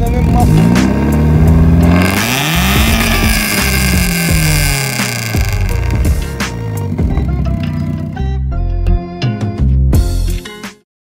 ano yung map